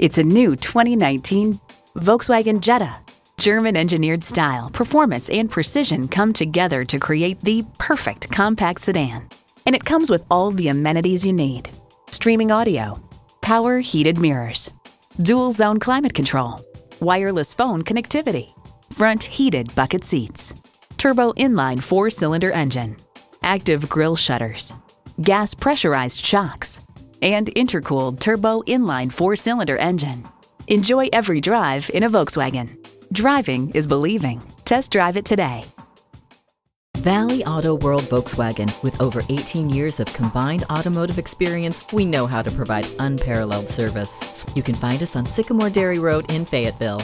It's a new 2019 Volkswagen Jetta. German engineered style, performance, and precision come together to create the perfect compact sedan. And it comes with all the amenities you need streaming audio, power heated mirrors, dual zone climate control, wireless phone connectivity, front heated bucket seats, turbo inline four cylinder engine, active grille shutters, gas pressurized shocks, and intercooled turbo inline four cylinder engine. Enjoy every drive in a Volkswagen. Driving is believing. Test drive it today. Valley Auto World Volkswagen. With over 18 years of combined automotive experience, we know how to provide unparalleled service. You can find us on Sycamore Dairy Road in Fayetteville.